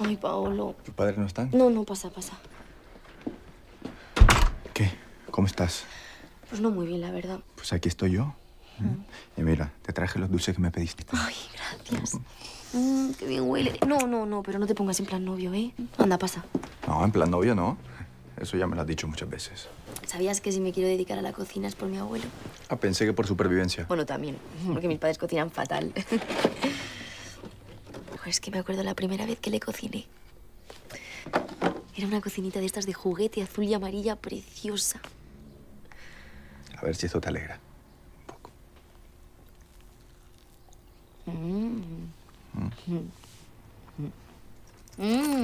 Ay, Paolo. ¿Tus padres no están? No, no, pasa, pasa. ¿Qué? ¿Cómo estás? Pues no muy bien, la verdad. Pues aquí estoy yo. ¿Mm? Y mira, te traje los dulces que me pediste. Ay, gracias. Mm, qué bien huele. No, no, no, pero no te pongas en plan novio, ¿eh? Anda, pasa. No, en plan novio no. Eso ya me lo has dicho muchas veces. ¿Sabías que si me quiero dedicar a la cocina es por mi abuelo? Ah, pensé que por supervivencia. Bueno, también, porque mis padres cocinan fatal. Joder, es que me acuerdo la primera vez que le cociné. Era una cocinita de estas de juguete azul y amarilla preciosa. A ver si esto te alegra. Mm. Mm.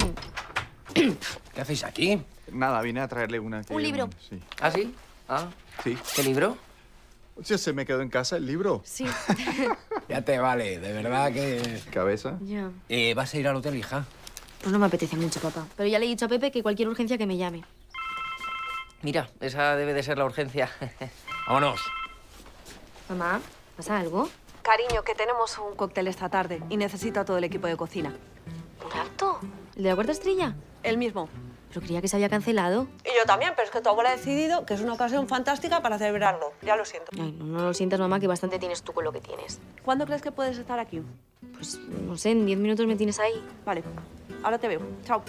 ¿Qué hacéis aquí? Nada, vine a traerle una... que- Un libro. Sí. ¿Ah, sí? Ah, Sí. ¿qué libro? Hostia, se me quedó en casa el libro. Sí. Ya te vale, de verdad que... Cabeza. ya. Eh, ¿Vas a ir al hotel, hija? Pues no me apetece mucho, papá. Pero ya le he dicho a Pepe que cualquier urgencia que me llame. Mira, esa debe de ser la urgencia. Vámonos. Mamá, ¿pasa algo? Cariño, que tenemos un cóctel esta tarde y necesito a todo el equipo de cocina. ¿Un acto? ¿El de la cuarta estrella? El mismo. Pero creía que se había cancelado. Y yo también, pero es que tu abuela ha decidido que es una ocasión fantástica para celebrarlo. Ya lo siento. Ay, no, no lo sientas, mamá, que bastante tienes tú con lo que tienes. ¿Cuándo crees que puedes estar aquí? Pues, no sé, en diez minutos me tienes ahí. Vale, ahora te veo. Chao.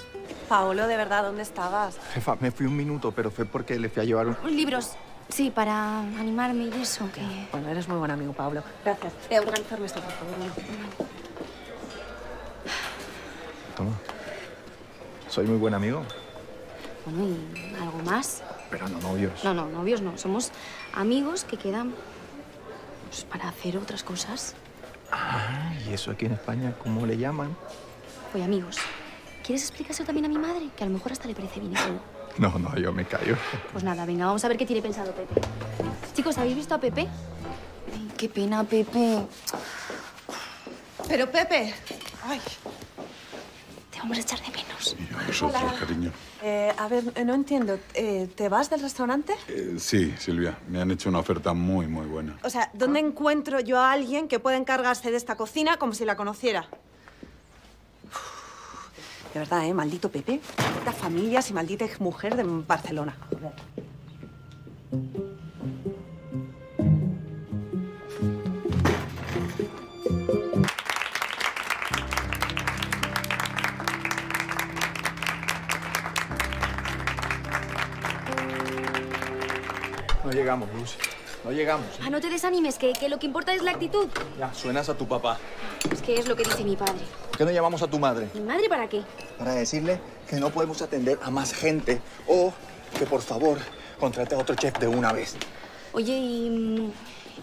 Paolo, de verdad, ¿dónde estabas? Jefa, me fui un minuto, pero fue porque le fui a llevar un... Libros. Sí, para animarme y eso, que... Bueno, eres muy buen amigo, Pablo. Gracias. Voy a organizarme esto, por favor. Toma. Soy muy buen amigo, Bueno, ¿y algo más? pero no novios. No, no, novios no. Somos amigos que quedan pues, para hacer otras cosas. Ah, ¿y eso aquí en España cómo le llaman? Oye, amigos, ¿quieres explicárselo también a mi madre? Que a lo mejor hasta le parece bien eso. No, no, yo me callo. Pues nada, venga, vamos a ver qué tiene pensado Pepe. Chicos, ¿habéis visto a Pepe? Ay, qué pena, Pepe. Pero, Pepe. Ay. Te vamos a echar de menos. Y a nosotros, cariño. Eh, a ver, no entiendo. Eh, ¿Te vas del restaurante? Eh, sí, Silvia, me han hecho una oferta muy, muy buena. O sea, ¿dónde encuentro yo a alguien que pueda encargarse de esta cocina como si la conociera? Uf, De verdad, ¿eh? Maldito Pepe. Maldita familias y maldita mujer de Barcelona. Joder. Llegamos, Luz. No llegamos. Ah, no te desanimes, que, que lo que importa es la actitud. Ya, suenas a tu papá. Es que es lo que dice mi padre. ¿Por qué no llamamos a tu madre? ¿Mi madre para qué? Para decirle que no podemos atender a más gente o que por favor contrate a otro chef de una vez. Oye, y, mm,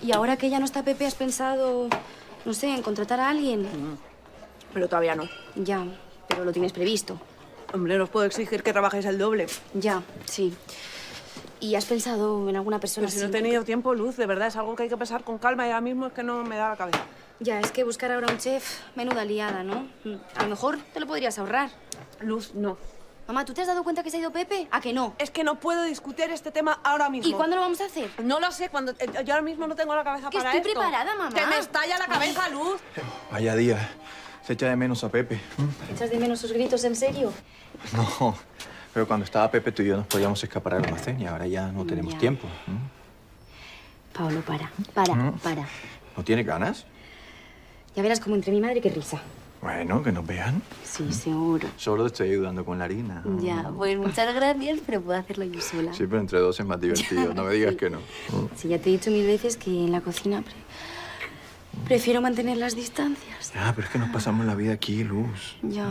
y ahora que ya no está Pepe, ¿has pensado, no sé, en contratar a alguien? Pero todavía no. Ya, pero lo tienes previsto. Hombre, no os puedo exigir que trabajéis el doble. Ya, sí. ¿Y has pensado en alguna persona Pero si no he tenido tiempo, Luz, de verdad, es algo que hay que pensar con calma y ahora mismo es que no me da la cabeza. Ya, es que buscar ahora un chef, menuda liada, ¿no? A lo mejor te lo podrías ahorrar. Luz, no. Mamá, ¿tú te has dado cuenta que se ha ido Pepe? ¿A que no? Es que no puedo discutir este tema ahora mismo. ¿Y cuándo lo vamos a hacer? No lo sé, cuando eh, yo ahora mismo no tengo la cabeza Que para estoy esto. preparada, mamá. Que me estalla la cabeza, Luz. Vaya día. Se echa de menos a Pepe. ¿Echas de menos sus gritos, en serio? No, pero cuando estaba Pepe tú y yo nos podíamos escapar al almacén y ahora ya no tenemos Ya. tiempo. Pablo, para, para, Mm. para. ¿No tiene ganas? Ya verás cómo entre mi madre qué risa. Bueno, que nos vean. Sí, seguro. Solo te estoy ayudando con la harina. Ya, pues muchas gracias, pero puedo hacerlo yo sola. Sí, pero entre dos es más divertido. No me digas Sí. que no. Sí, ya te he dicho mil veces que en la cocina prefiero mantener las distancias. Ya, pero es que nos pasamos la vida aquí, Luz. Ya.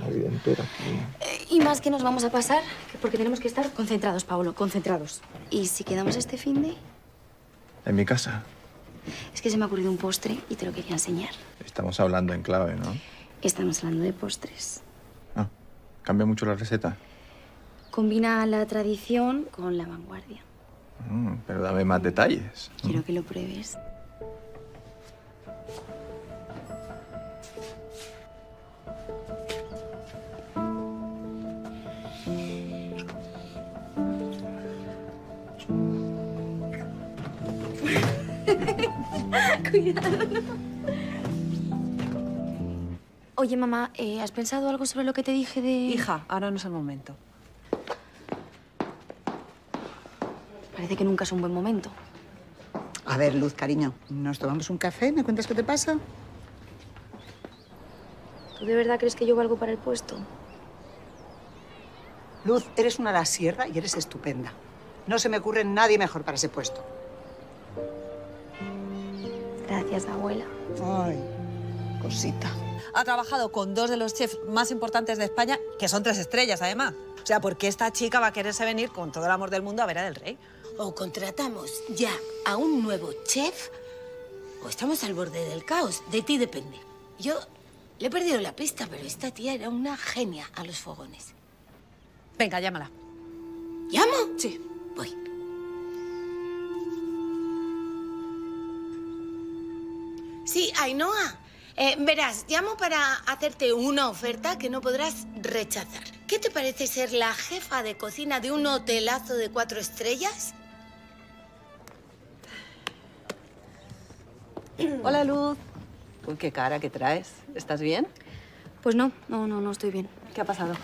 La vida entera aquí. Eh, Y más que nos vamos a pasar, que porque tenemos que estar concentrados, Pablo, concentrados. ¿Y si quedamos este fin de...? En mi casa. Es que se me ha ocurrido un postre y te lo quería enseñar. Estamos hablando en clave, ¿no? Estamos hablando de postres. Ah, ¿Cambia mucho la receta? Combina la tradición con la vanguardia. Mm, pero dame más detalles. Quiero que lo pruebes. Cuidado. Oye, mamá, eh, ¿has pensado algo sobre lo que te dije de...? Hija, ahora no es el momento. Parece que nunca es un buen momento. A ver, Luz, cariño, ¿nos tomamos un café? ¿Me cuentas qué te pasa? ¿Tú de verdad crees que yo valgo para el puesto? Luz, eres una la sierra y eres estupenda. No se me ocurre nadie mejor para ese puesto. Gracias, abuela. Ay, cosita. Ha trabajado con dos de los chefs más importantes de España, que son tres estrellas además. O sea, porque esta chica va a quererse venir con todo el amor del mundo a ver a del rey. O contratamos ya a un nuevo chef o estamos al borde del caos. De ti depende. Yo le he perdido la pista, pero esta tía era una genia a los fogones. Venga, llámala. ¿Llamo? Sí. Voy. Sí, Ainhoa. Eh, verás, llamo para hacerte una oferta que no podrás rechazar. ¿Qué te parece ser la jefa de cocina de un hotelazo de cuatro estrellas? Hola, Luz. Uy, qué cara que traes. ¿Estás bien? Pues no, no, no, no estoy bien. ¿Qué ha pasado?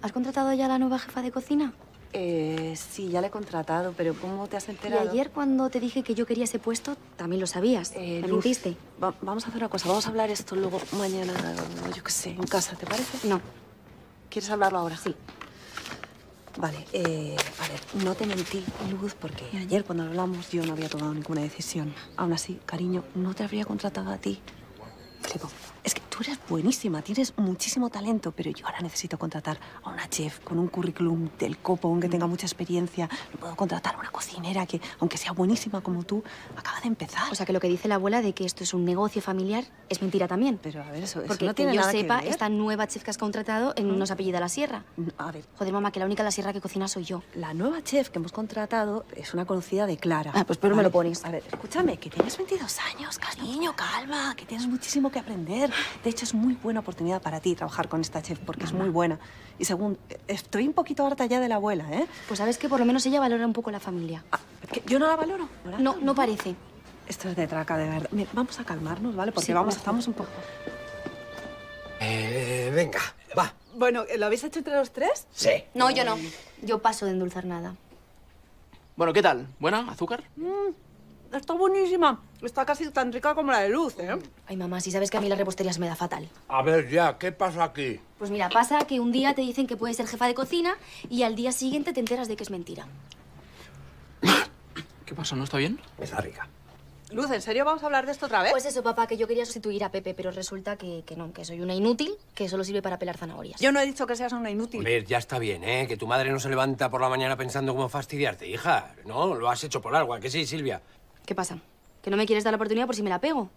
¿Has contratado ya a la nueva jefa de cocina? Eh, sí, ya le he contratado, pero ¿cómo te has Y enterado? ayer cuando te dije que yo quería ese puesto, también lo sabías. Eh, ¿Me mentiste? va- vamos a hacer una cosa. Vamos a hablar esto luego mañana, yo qué sé, en casa, ¿te parece? No. ¿Quieres hablarlo ahora? Sí. Vale, eh, a ver, no te mentí, Luz, porque ayer cuando hablamos yo no había tomado ninguna decisión. Aún así, cariño, no te habría contratado a ti. Flipo. Es que tú eres buenísima, tienes muchísimo talento, pero yo ahora necesito contratar a una chef con un currículum del copón que tenga mucha experiencia. No puedo contratar a una cocinera que, aunque sea buenísima como tú, acaba de empezar. O sea que lo que dice la abuela de que esto es un negocio familiar es mentira también. pero a ver, eso, eso Porque no que tiene yo nada sepa, que ver. esta nueva chef que has contratado eh, no se apellida La Sierra. A ver, Joder, mamá, que la única La Sierra que cocina soy yo. La nueva chef que hemos contratado es una conocida de Clara. Ah, pues pero me lo pones. A ver, escúchame, que tienes 22 años, cariño, calma, que tienes muchísimo que aprender. De hecho, es muy buena oportunidad para ti trabajar con esta chef porque es muy buena. Y segundo, estoy un poquito harta ya de la abuela, ¿eh? Pues sabes que por lo menos ella valora un poco la familia. Ah, ¿que ¿Yo no la valoro? No, no parece. Esto es de traca, de verdad. Mira, vamos a calmarnos, ¿vale? Porque Sí, vamos, estamos un poco... Eh, venga, va. Bueno, ¿lo habéis hecho entre los tres? Sí. No, yo no. Yo paso de endulzar nada. Bueno, ¿qué tal? ¿Buena? ¿Azúcar? Está buenísima. Está casi tan rica como la de Luz, ¿eh? Ay, mamá, si sabes que a mí la repostería se me da fatal. A ver ya, ¿qué pasa aquí? Pues mira, pasa que un día te dicen que puedes ser jefa de cocina y al día siguiente te enteras de que es mentira. ¿Qué pasa? ¿No está bien? Está rica. Luz, ¿en serio vamos a hablar de esto otra vez? Pues eso, papá, que yo quería sustituir a Pepe, pero resulta que, que no, que soy una inútil que solo sirve para pelar zanahorias. Yo no he dicho que seas una inútil. Hombre, ya está bien, ¿eh? Que tu madre no se levanta por la mañana pensando cómo fastidiarte, hija. No, lo has hecho por algo, ¿a que sí, Silvia? ¿Qué pasa? ¿Que no me quieres dar la oportunidad por si me la pego?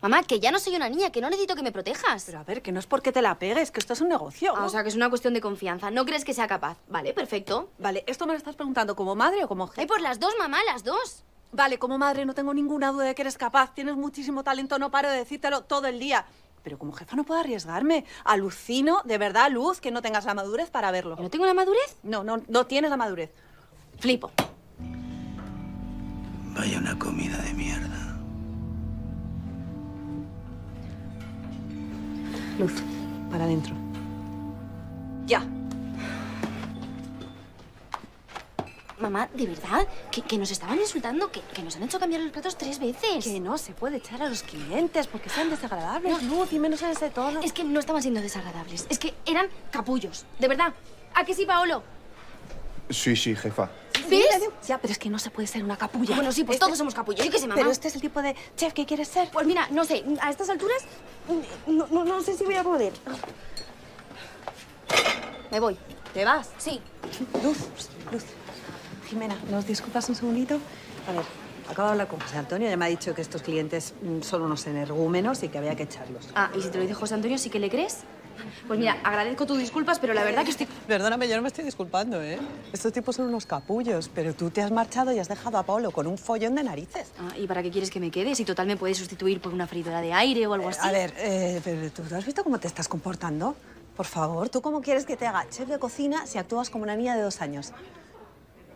Mamá, que ya no soy una niña, que no necesito que me protejas. Pero a ver, que no es porque te la pegues, que esto es un negocio. Ah, o sea, que es una cuestión de confianza. ¿No crees que sea capaz? Vale, perfecto. Vale, ¿esto me lo estás preguntando como madre o como Ay, jefe? por las dos, mamá, las dos. Vale, como madre no tengo ninguna duda de que eres capaz. Tienes muchísimo talento, no paro de decírtelo todo el día. Pero como jefa no puedo arriesgarme. Alucino, de verdad, Luz, que no tengas la madurez para verlo. ¿Que no tengo la madurez? No, no, no tienes la madurez. Flipo. Vaya una comida de mierda. Luz, para adentro. Ya. Mamá, ¿de verdad? ¿Que, que nos estaban insultando? ¿Que, que nos han hecho cambiar los platos tres veces? Que no se puede echar a los clientes porque sean desagradables, Luz, y menos en ese tono. Es que no estaban siendo desagradables. Es que eran capullos. De verdad. ¿A que sí, Paolo? Sí, sí, jefa. ¿Ves? Ya, pero es que no se puede ser una capulla. Bueno, sí, pues Este- todos somos capullos. Yo qué sé, mamá. Pero este es el tipo de chef que quieres ser. Pues mira, no sé, a estas alturas no, no, no sé si voy a poder. Me voy. ¿Te vas? Sí. Luz, Luz. Jimena, ¿nos disculpas un segundito? A ver, acabo de hablar con José Antonio. Ya me ha dicho que estos clientes mm, son unos energúmenos y que había que echarlos. Ah, y si te lo dice José Antonio, ¿sí que le crees? Pues mira, agradezco tus disculpas, pero la verdad que estoy... Perdóname, yo no me estoy disculpando, ¿eh? Estos tipos son unos capullos, pero tú te has marchado y has dejado a Pablo con un follón de narices. Ah, ¿Y para qué quieres que me quede? Si total me puedes sustituir por una freidora de aire o algo así. A ver, eh, pero ¿tú has visto cómo te estás comportando? Por favor, ¿tú cómo quieres que te haga chef de cocina si actúas como una niña de dos años?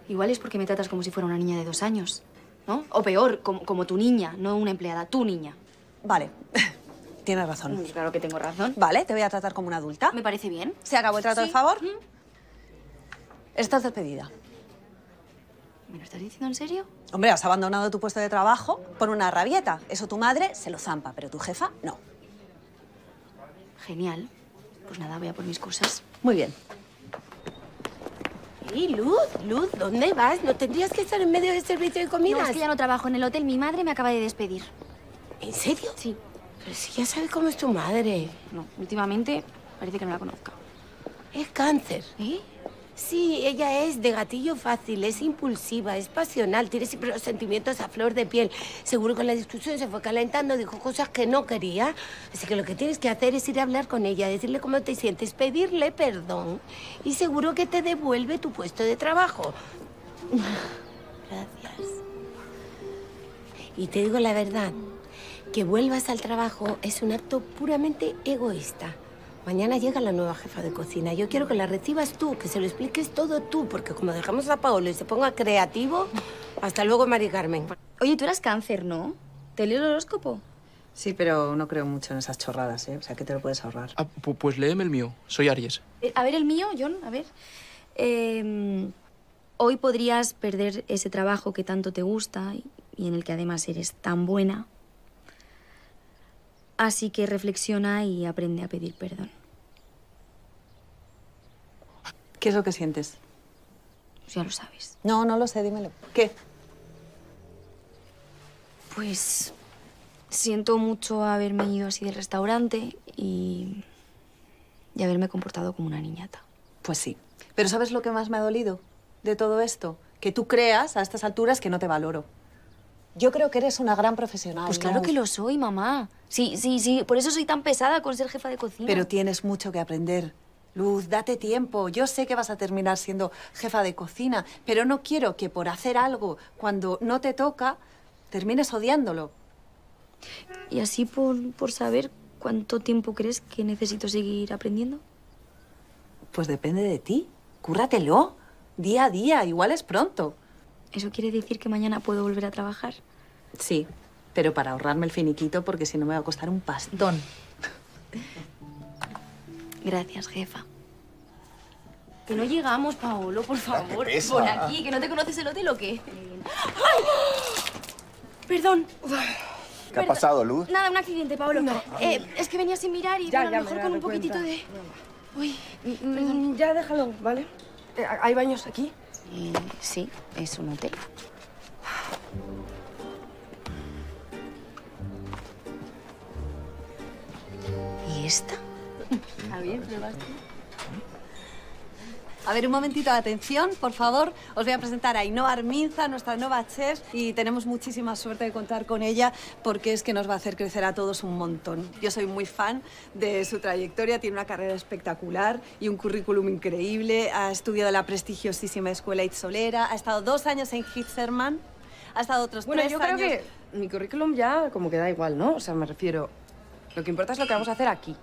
Igual es porque me tratas como si fuera una niña de dos años, ¿no? O peor, como, como tu niña, no una empleada, tu niña. Vale. tienes razón. Pues claro que tengo razón. Vale, te voy a tratar como una adulta. Me parece bien. ¿Se acabó el trato Sí. de favor? Estás despedida. ¿Me lo estás diciendo en serio? Hombre, has abandonado tu puesto de trabajo por una rabieta. Eso tu madre se lo zampa, pero tu jefa no. Genial. Pues nada, voy a por mis cosas. Muy bien. Y Luz, Luz, ¿dónde vas? ¿No tendrías que estar en medio del servicio de comidas? No, es que ya no trabajo en el hotel. Mi madre me acaba de despedir. ¿En serio? Sí. Pero si ya sabes cómo es tu madre. No, últimamente parece que no la conozca. Es cáncer. ¿Eh? Sí, ella es de gatillo fácil, es impulsiva, es pasional, tiene siempre los sentimientos a flor de piel. Seguro que en la discusión se fue calentando, dijo cosas que no quería. Así que lo que tienes que hacer es ir a hablar con ella, decirle cómo te sientes, pedirle perdón y seguro que te devuelve tu puesto de trabajo. Gracias. Y te digo la verdad, que vuelvas al trabajo es un acto puramente egoísta. Mañana llega la nueva jefa de cocina. Yo quiero que la recibas tú, que se lo expliques todo tú, porque como dejamos a Paolo y se ponga creativo, hasta luego, Mari Carmen. Oye, tú eras cáncer, ¿no? ¿Te leo el horóscopo? Sí, pero no creo mucho en esas chorradas, ¿eh? O sea, que te lo puedes ahorrar. Ah, pu- pues léeme el mío. Soy Aries. Eh, A ver, el mío, John, a ver. Eh, hoy podrías perder ese trabajo que tanto te gusta y en el que además eres tan buena. Así que reflexiona y aprende a pedir perdón. ¿Qué es lo que sientes? Pues ya lo sabes. No, no lo sé, dímelo. ¿Qué? Pues siento mucho haberme ido así del restaurante y, y haberme comportado como una niñata. Pues sí. Pero ¿sabes lo que más me ha dolido de todo esto? Que tú creas a estas alturas que no te valoro. Yo creo que eres una gran profesional. Pues claro ¿no? que lo soy, mamá. Sí, sí, sí. Por eso soy tan pesada con ser jefa de cocina. Pero tienes mucho que aprender. Luz, date tiempo. Yo sé que vas a terminar siendo jefa de cocina, pero no quiero que por hacer algo cuando no te toca termines odiándolo. Y así por, por saber cuánto tiempo crees que necesito seguir aprendiendo. Pues depende de ti. Cúrratelo. Día a día, igual es pronto. ¿Eso quiere decir que mañana puedo volver a trabajar? Sí, pero para ahorrarme el finiquito porque si no me va a costar un pastón. Gracias, jefa. Que no llegamos, Paolo, por favor. pesa. Por aquí, que no te conoces el hotel o qué. ¡Ay! Perdón. ¿Qué ha pasado, Luz? Nada, un accidente, Paolo. Eh, es que venía sin mirar y Ya, bueno, a lo me mejor con un poquitito cuenta. de. Uy, Mm, Ya déjalo, ¿vale? Eh, ¿Hay baños aquí? Eh, sí, es un hotel. ¿Y esta? A ver, A ver, un momentito de atención, por favor. Os voy a presentar a Ainhoa Arminza, nuestra nueva chef, y tenemos muchísima suerte de contar con ella porque es que nos va a hacer crecer a todos un montón. Yo soy muy fan de su trayectoria, tiene una carrera espectacular y un currículum increíble. Ha estudiado en la prestigiosísima escuela Itzolera, ha estado dos años en Hitzerman, ha estado otros Bueno, tres yo creo años... que mi currículum ya como que da igual, ¿no? O sea, me refiero... Lo que importa es lo que vamos a hacer aquí,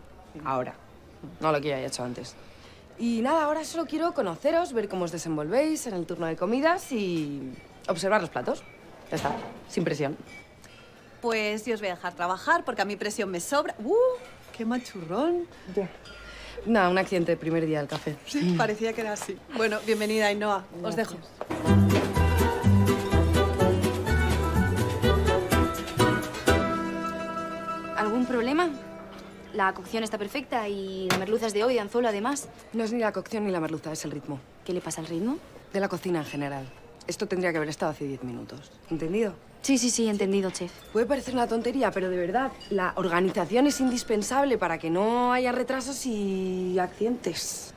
ahora. No lo que ya haya hecho antes. Y nada, ahora solo quiero conoceros, ver cómo os desenvolvéis en el turno de comidas y observar los platos. Ya está, sin presión. Pues yo os voy a dejar trabajar porque a mi presión me sobra. ¡Uh! ¡Qué machurrón! Nada, un accidente el primer día del café. Sí, parecía que era así. Bueno, bienvenida, Ainhoa. Os dejo. ¿Algún problema? La cocción está perfecta y la merluza es de hoy, de anzuelo, además. No es ni la cocción ni la merluza, es el ritmo. ¿Qué le pasa al ritmo? De la cocina en general. Esto tendría que haber estado hace 10 minutos. ¿Entendido? Sí, sí, sí, entendido, chef. Puede parecer una tontería, pero de verdad, la organización es indispensable para que no haya retrasos y accidentes.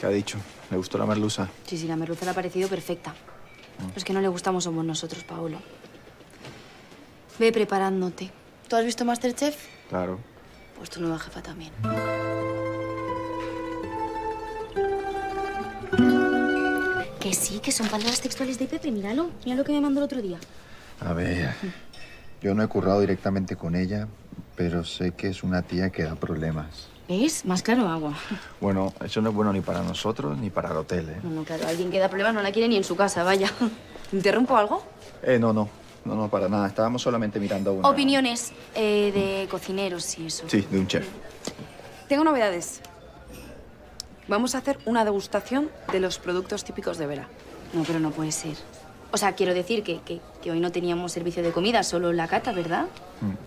¿Qué ha dicho? ¿Le gustó la merluza? Sí, sí, la merluza le ha parecido perfecta. Pero es que no le gustamos somos nosotros, Paolo. Ve preparándote. ¿Tú has visto Masterchef? Claro. Pues tu nueva jefa también. Que sí, que son palabras textuales de Pepe, míralo. Mira lo que me mandó el otro día. A ver, yo no he currado directamente con ella, pero sé que es una tía que da problemas. ¿Ves? Más claro agua. Bueno, eso no es bueno ni para nosotros ni para el hotel, ¿eh? No, no, claro, alguien que da problemas no la quiere ni en su casa, vaya. ¿Interrumpo algo? Eh, no, no. No, no, para nada. Estábamos solamente mirando una... Opiniones eh, de cocineros y eso. Sí, de un chef. Tengo novedades. Vamos a hacer una degustación de los productos típicos de Vera. No, pero no puede ser. O sea, quiero decir que, que- que hoy no teníamos servicio de comida, solo la cata, ¿verdad?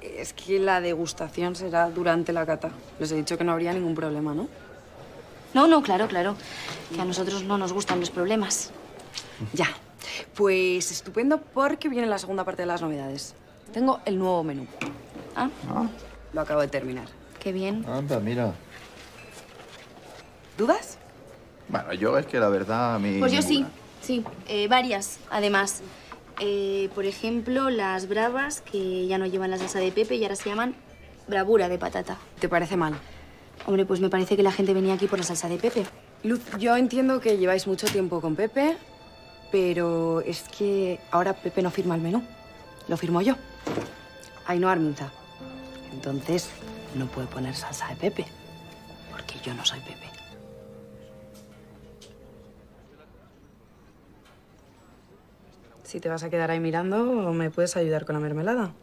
Es que la degustación será durante la cata. Les he dicho que no habría ningún problema, ¿no? No, no, claro, claro. Que a nosotros no nos gustan los problemas. Ya. Pues estupendo porque viene la segunda parte de las novedades. Tengo el nuevo menú. Ah, Lo acabo de terminar. qué bien. Anda, mira. ¿Dudas? Bueno, yo es que la verdad a mí... Pues yo sí, sí. eh, varias, además. Eh, por ejemplo, las bravas, que ya no llevan la salsa de pepe y ahora se llaman bravura de patata. ¿Te parece mal? Hombre, pues me parece que la gente venía aquí por la salsa de pepe. Luz, yo entiendo que lleváis mucho tiempo con Pepe, pero es que ahora Pepe no firma el menú. Lo firmo yo. Ainhoa Arminza. Entonces, no puede poner salsa de Pepe, porque yo no soy Pepe. Si te vas a quedar ahí mirando, ¿me puedes ayudar con la mermelada?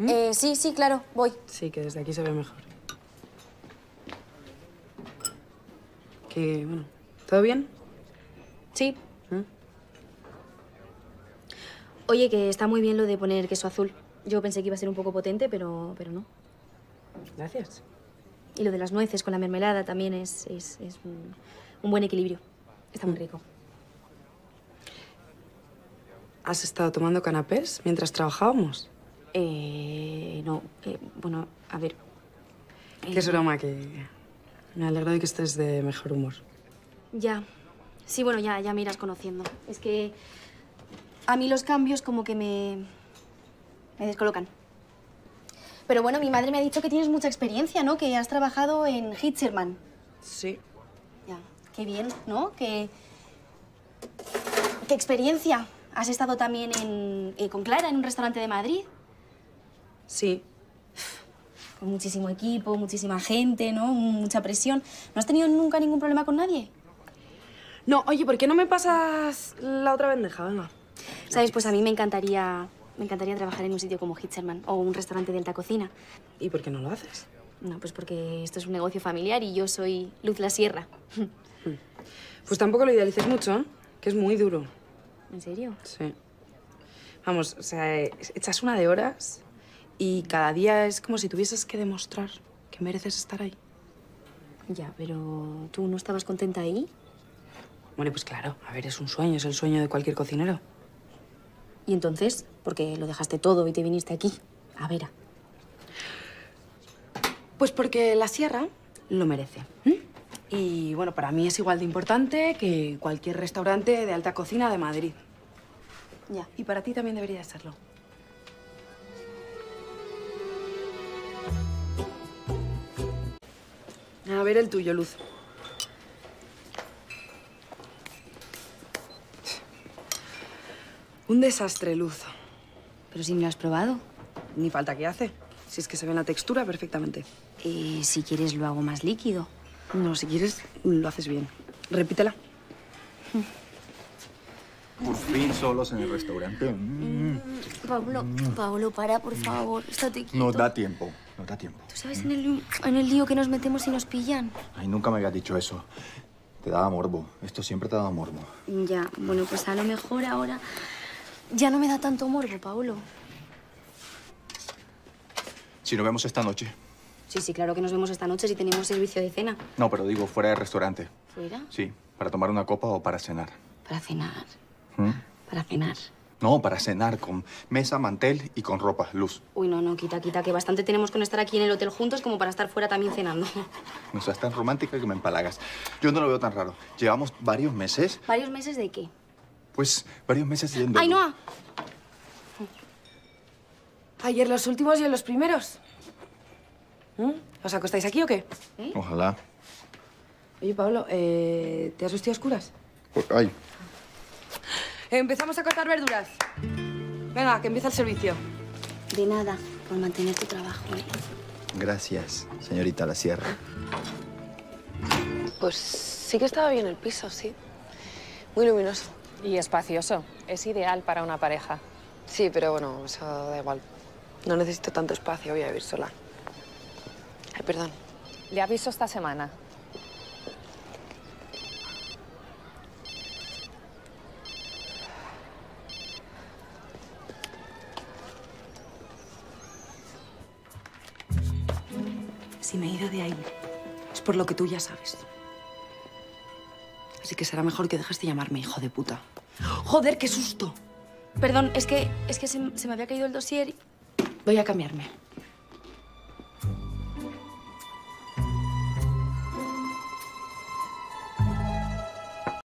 Eh, sí, sí, claro, voy. Sí, que desde aquí se ve mejor. Que, bueno, ¿todo bien? Sí. ¿Mm? Oye, que está muy bien lo de poner queso azul. Yo pensé que iba a ser un poco potente, pero, pero no. Gracias. Y lo de las nueces con la mermelada también es, es, es un, un buen equilibrio. Está muy rico. ¿Has estado tomando canapés mientras trabajábamos? Eh, no, eh, bueno, a ver. Que es broma, que me alegro de que estés de mejor humor. Ya. Sí, bueno, ya, ya me irás conociendo. Es que a mí los cambios como que me... me descolocan. Pero bueno, mi madre me ha dicho que tienes mucha experiencia, ¿no? Que has trabajado en Hitzerman. Sí. Ya, qué bien, ¿no? Que... ¿Qué experiencia? ¿Has estado también en, eh, con Clara en un restaurante de Madrid? Sí. Con muchísimo equipo, muchísima gente, ¿no? Mucha presión. ¿No has tenido nunca ningún problema con nadie? No, oye, ¿por qué no me pasas la otra bandeja? Venga. ¿Sabes? Pues a mí me encantaría, me encantaría trabajar en un sitio como Hitzerman o un restaurante de alta cocina. ¿Y por qué no lo haces? No, pues porque esto es un negocio familiar y yo soy Luz La Sierra. Pues tampoco lo idealices mucho, ¿eh? que es muy duro. ¿En serio? Sí. Vamos, o sea, echas una de horas y cada día es como si tuvieses que demostrar que mereces estar ahí. Ya, pero ¿tú no estabas contenta ahí? Bueno, pues claro, a ver, es un sueño, es el sueño de cualquier cocinero. ¿Y entonces? Porque lo dejaste todo y te viniste aquí, a Vera. Pues porque la sierra lo merece. Y bueno, para mí es igual de importante que cualquier restaurante de alta cocina de Madrid. Ya. Y para ti también debería de serlo. A ver el tuyo, Luz. Un desastre, Luz. Pero si me lo has probado. Ni falta que hace. Si es que se ve en la textura perfectamente. Eh, si quieres lo hago más líquido. No, si quieres, lo haces bien. Repítela. Por fin solos en el restaurante. Mm. Pablo, Pablo, para, por favor. Estate quieto. No da tiempo, no da tiempo. ¿Tú sabes en el, en el lío que nos metemos si nos pillan? Ay, nunca me habías dicho eso. Te daba morbo. Esto siempre te daba morbo. Ya, bueno, pues a lo mejor ahora ya no me da tanto morbo, Pablo. Si nos vemos esta noche. Sí, sí, claro que nos vemos esta noche si tenemos servicio de cena. No, pero digo fuera del restaurante. ¿Fuera? Sí, para tomar una copa o para cenar. Para cenar. ¿Mm? Para cenar. No, para cenar con mesa, mantel y con ropa, luz. Uy, no, no, quita, quita, que bastante tenemos con estar aquí en el hotel juntos como para estar fuera también cenando. No seas tan romántica que me empalagas. Yo no lo veo tan raro. Llevamos varios meses, ¿Varios meses de qué? Pues varios meses yendo. ¡Ay, Noa! Ayer los últimos y en los primeros. ¿Mm? ¿Os acostáis aquí o qué? Ojalá. Oye, Pablo, eh, ¿te has vestido a oscuras? Ay, Empezamos a cortar verduras. Venga, que empieza el servicio. De nada, por mantener tu trabajo. ¿eh? gracias, señorita La Sierra. Pues sí que estaba bien el piso, sí. Muy luminoso. Y espacioso. Es ideal para una pareja. Sí, pero bueno, eso da igual. No necesito tanto espacio, voy a vivir sola. Ay, perdón. Le aviso esta semana. Si me he ido de ahí, es por lo que tú ya sabes. Así que será mejor que dejes de llamarme hijo de puta. ¡Joder, qué susto! Perdón, es que, es que se, se me había caído el dossier. Voy a cambiarme.